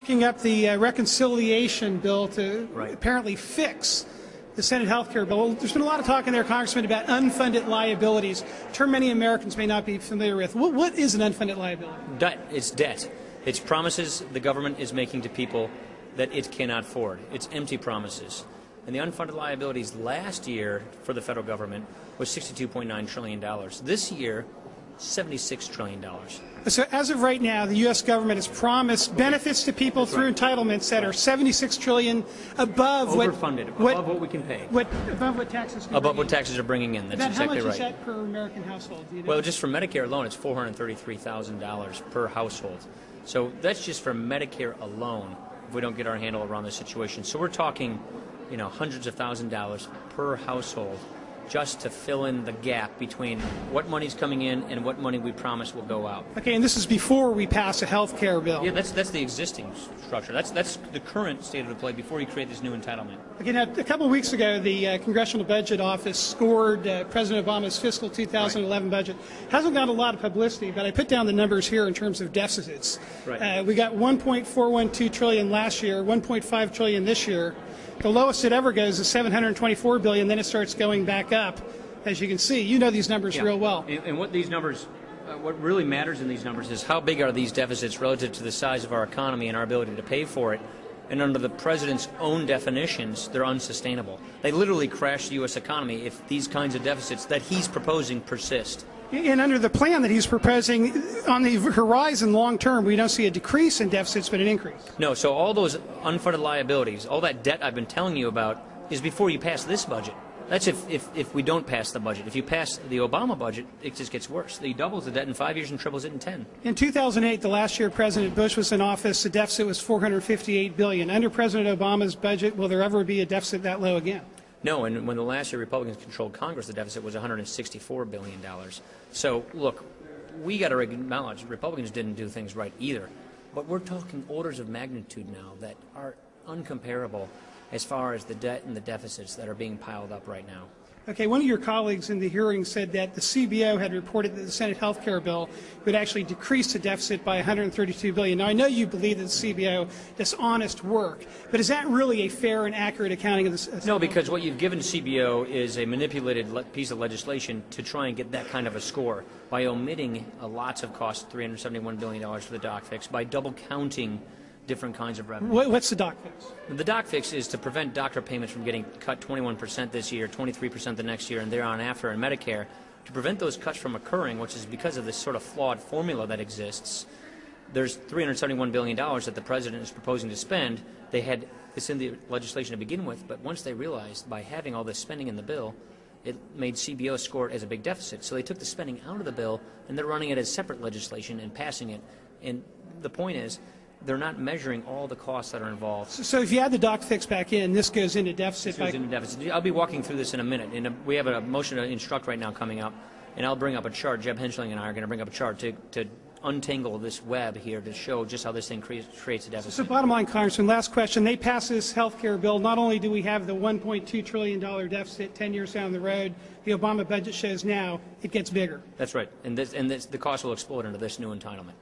Picking up the uh, reconciliation bill to Right. apparently fix the Senate health care bill. There's been a lot of talk in there, Congressman, about unfunded liabilities, a term many Americans may not be familiar with. What, what is an unfunded liability? Debt. It's debt. It's promises the government is making to people that it cannot afford. It's empty promises. And the unfunded liabilities last year for the federal government was $62.9 trillion. This year, $76 trillion. So as of right now, the U.S. government has promised benefits to people through right. entitlements that are 76 trillion above what Overfunded, what, above what we can pay. what above what taxes can Above what in. taxes are bringing in. That's About exactly how much right. is that per American household? You know? Well, just for Medicare alone, it's $433,000 per household. So that's just for Medicare alone if we don't get our handle around the situation. So we're talking, you know, hundreds of thousand dollars per household just to fill in the gap between what money's coming in and what money we promise will go out. okay, and this is before we pass a health care bill. Yeah, that's that's the existing structure. That's that's the current state of the play before you create this new entitlement. Okay, now, a couple of weeks ago, the uh, Congressional Budget Office scored uh, President Obama's fiscal 2011 budget. Hasn't got a lot of publicity, but I put down the numbers here in terms of deficits. Right. Uh, we got 1.412 trillion last year, 1.5 trillion this year. The lowest it ever goes is 724 billion. Then it starts going back up, as you can see. You know these numbers Yeah. real well. And, and what these numbers, uh, what really matters in these numbers is how big are these deficits relative to the size of our economy and our ability to pay for it. And under the president's own definitions, they're unsustainable. They literally crash the U.S. economy if these kinds of deficits that he's proposing persist. And under the plan that he's proposing, on the horizon, long term, we don't see a decrease in deficits, but an increase. No, so all those unfunded liabilities, all that debt I've been telling you about, is before you pass this budget. That's if, if, if we don't pass the budget. If you pass the Obama budget, it just gets worse. He doubles the debt in five years and triples it in ten. In 2008, the last year President Bush was in office, the deficit was 458 billion. Under President Obama's budget, will there ever be a deficit that low again? No, and when the last year Republicans controlled Congress, the deficit was $164 billion. So, look, we got to acknowledge Republicans didn't do things right either. But we're talking orders of magnitude now that are uncomparable as far as the debt and the deficits that are being piled up right now. Okay, one of your colleagues in the hearing said that the CBO had reported that the Senate health care bill would actually decrease the deficit by 132 billion. Now, I know you believe that the CBO does honest work, but is that really a fair and accurate accounting of this? No, because what you've given CBO is a manipulated piece of legislation to try and get that kind of a score by omitting uh, lots of costs, $371 billion for the doc fix, by double counting different kinds of revenue. What, what's the doc fix? The doc fix is to prevent doctor payments from getting cut 21% this year, 23% the next year, and thereon after in Medicare. To prevent those cuts from occurring, which is because of this sort of flawed formula that exists, there's $371 billion that the president is proposing to spend. They had this in the legislation to begin with, but once they realized by having all this spending in the bill, it made CBO score it as a big deficit. So they took the spending out of the bill and they're running it as separate legislation and passing it. And the point is, they're not measuring all the costs that are involved. So if you add the doc fix back in, this goes into deficit Goes by into deficit. I'll be walking through this in a minute. And we have a motion to instruct right now coming up, and I'll bring up a chart. Jeb Hensarling and I are going to bring up a chart to, to untangle this web here to show just how this thing creates, creates a deficit. So bottom line, Congressman, last question. They pass this health care bill. Not only do we have the $1.2 trillion deficit 10 years down the road, the Obama budget shows now it gets bigger. That's right. And, this, and this, the cost will explode under this new entitlement.